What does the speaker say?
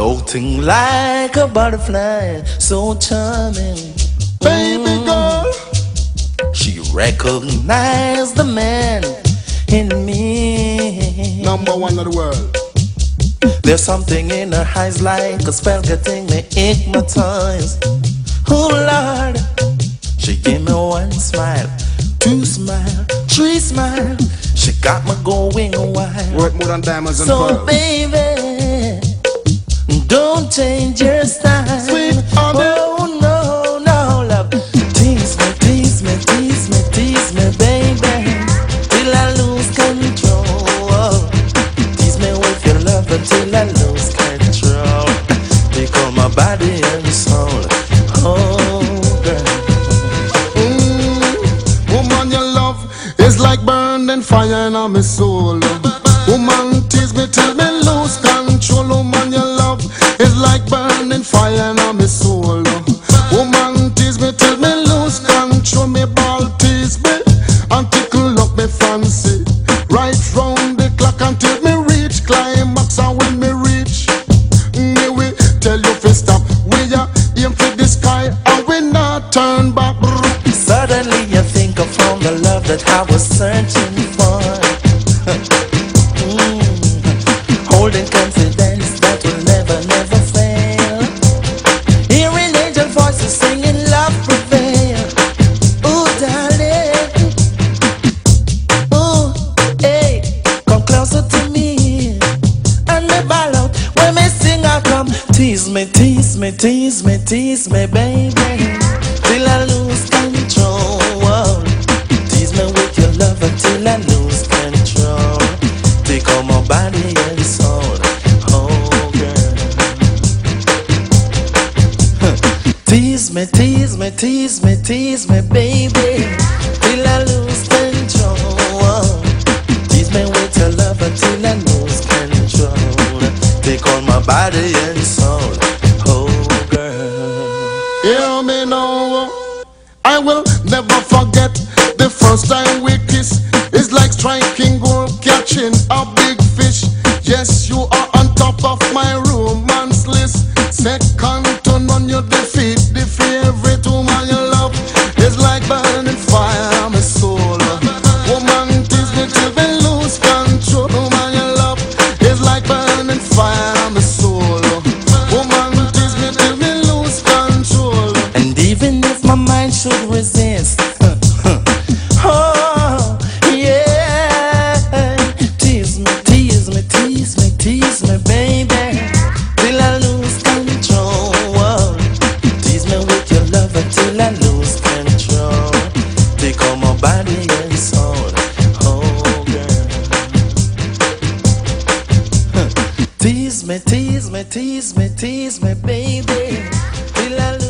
floating like a butterfly, so charming. Baby girl, She recognized the man in me. number one of the world. There's something in her eyes like a spell getting me hypnotized. Oh Lord, she gave me one smile, two smile, three smile. She got me going wild. Worth more than diamonds and So pearls. baby, don't change your style. Sweet. Oh no, no, love. Tease me, tease me, tease me, tease me, baby, till I lose control. Tease me with your love until I lose control. Become my body and soul. Oh, girl. Mm, woman, your love is like burning fire in my soul. Woman, tease me till me the love that I was searching for. Mm. Holding confidence that will never, never fail. Hearing angel voices singing love prevail. Ooh, darling. Ooh, hey, come closer to me. And me ball out when me sing I come. Tease me, tease me, tease me, tease me, baby. Tease me, tease me, baby, till I lose control. Tease me with your love until I lose control. Take on my body and soul, oh girl. Hear me now. I will never forget the first time we kiss. It's like striking tease me, tease me, tease me, baby, till I lose.